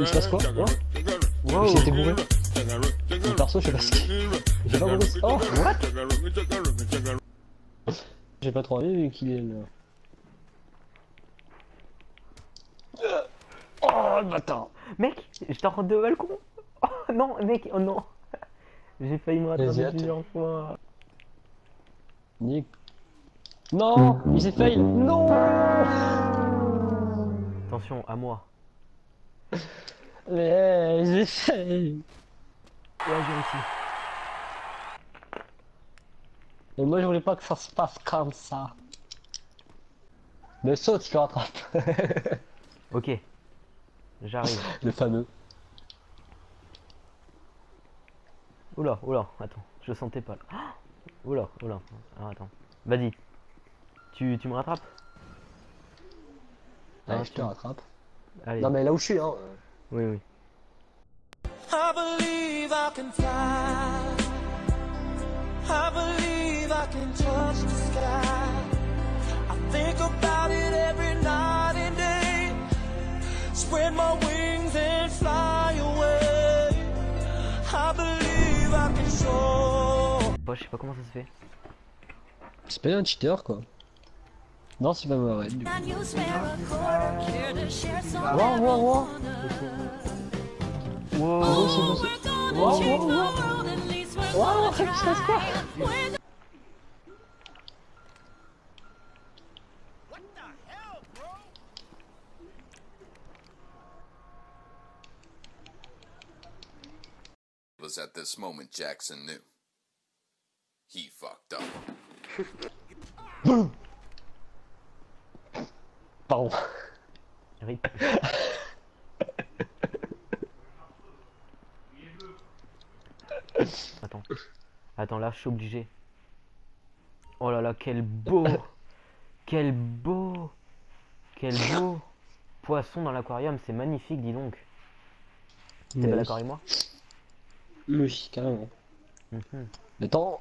Il se passe quoi Oh Wow. J'étais bourré. Mon perso, je sais pas ce qu'il... J'ai pas compris. Oh What J'ai pas trop envie vu qu'il est là. Oh le bâtard Mec, je t'en rentre de balcon. Oh non, mec, oh non. J'ai failli me rattraper plusieurs fois. Nick. Non Il s'est fail Non Attention, à moi. Mais Ouais, j'ai réussi. Et moi je voulais pas que ça se passe comme ça. Mais saute, je te rattrape. Ok. J'arrive. le fameux. Oula, oula, attends, je sentais pas là. Ah Oula, oula, alors attends. Vas-y. Tu, tu me rattrapes? Ouais, Ah, je te rattrape. Allez, Non mais là où je suis, hein. Oui, oui. I believe I can fly. I believe I can touch the sky. I think about it every night and day. Spread my wings and fly away. I believe I can soar. Bah, je sais pas comment ça se fait. C'est pas un cheater quoi. Not even ruined. Whoa, whoa, whoa! Whoa, whoa, whoa, whoa! Whoa, let's go! was at this moment Jackson knew. He fucked up. Pardon. Rip. Attends. Attends, là, je suis obligé. Oh là là, quel beau Quel beau Quel beau Poisson dans l'aquarium, c'est magnifique, dis donc. T'es pas d'accord avec moi? Oui, carrément. Mhm. Mais attends,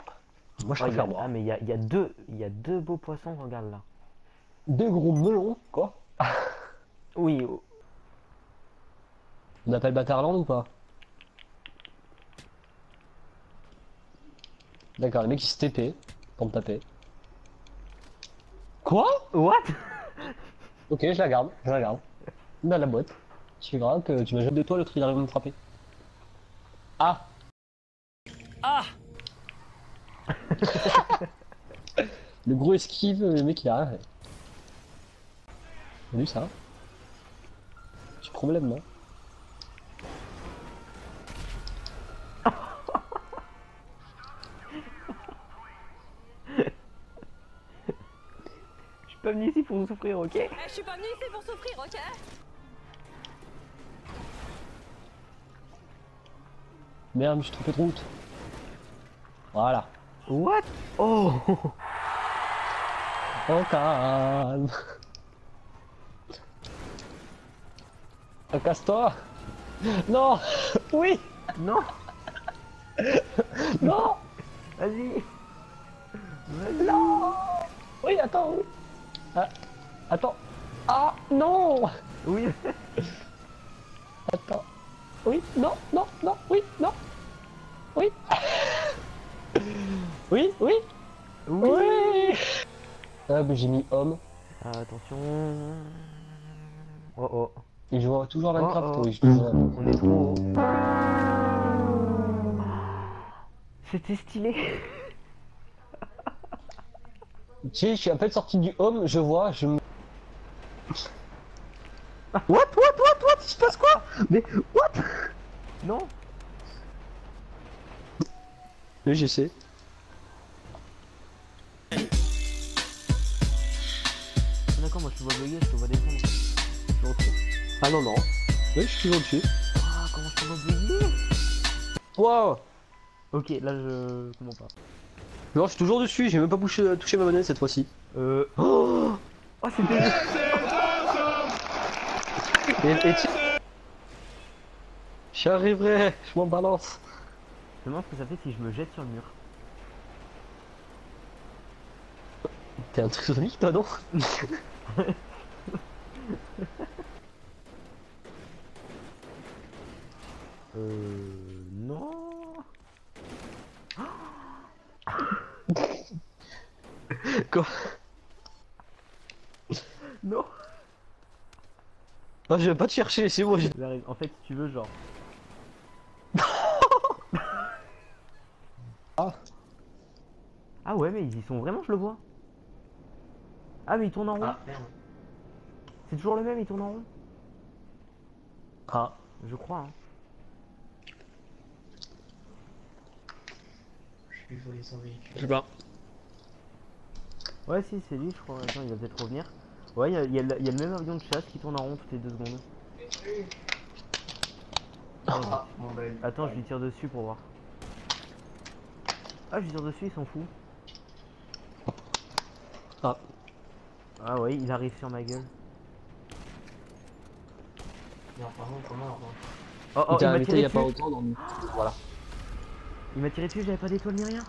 moi je Oh, il y a- préfère moi. Ah, mais il y a, il y a deux, il y a deux beaux poissons, regarde là. Deux gros melons, quoi. Oui, oh, On appelle Batarland ou pas? D'accord, le mec il se TP pour me taper. Quoi? What? Ok, je la garde, je la garde. Dans la boîte. C'est grave que tu m'as jeté de toi, l'autre il arrive à me frapper. Ah Ah Le gros esquive, le mec il a rien fait. Vu ça Petit problème, non Je suis pas venu ici pour souffrir, ok Eh, je suis pas venue ici pour souffrir, ok Merde, je me suis trompé de route. Voilà. What? Oh Au calme. Oh, Casse-toi. Non. Oui. Non Non. Vas-y Non. Oui, attends. oui. Ah, attends. Ah, non. Oui Attends. Oui, non, non, non, oui, non. Oui. Oui, oui, Oui, oui. Ah, mais j'ai mis homme. Ah, Attention Oh oh, Et je vois toujours Minecraft, Oh, oh. oui, on est trop haut. C'était stylé. Tu sais, je suis à peine sorti du home, je vois, je me... What, what, what, what, il se passe quoi? Mais, what? Non. Oui, je Ah non, non. Oui, je suis toujours dessus. Ah, comment je vois bugger Wow Ok, là je... Comment pas Non, je suis toujours dessus, j'ai même pas touché, touché ma manette cette fois-ci. Euh... Oh, oh c'était... Et, et tiens J'y arriverai, je m'en balance. Je me demande ce que ça fait si je me jette sur le mur. T'es un trisomique toi, non? Quoi Non. Ah, je vais pas te chercher, c'est bon. j'ai- J'arrive. En fait, si tu veux, genre. Ah. Ah ouais, mais ils y sont vraiment, je le vois. Ah, mais il tourne en rond. Ah, merde. C'est toujours le même, il tourne en rond. Ah. Je crois. Hein. Je lui volé son véhicule. Je sais pas. Ouais, si, c'est lui, je crois. Attends, il va peut-être revenir. Ouais, il y a, y le il y a le même avion de chasse qui tourne en rond toutes les deux secondes. Ah. Attends, je lui tire dessus pour voir. Ah, je lui tire dessus, il s'en fout. Ah. Ah ouais, il arrive sur ma gueule. Non, comment Oh, oh, il m'a il tiré y a pas dessus. autant, voilà. Il m'a tiré dessus, j'avais pas d'étoile ni rien.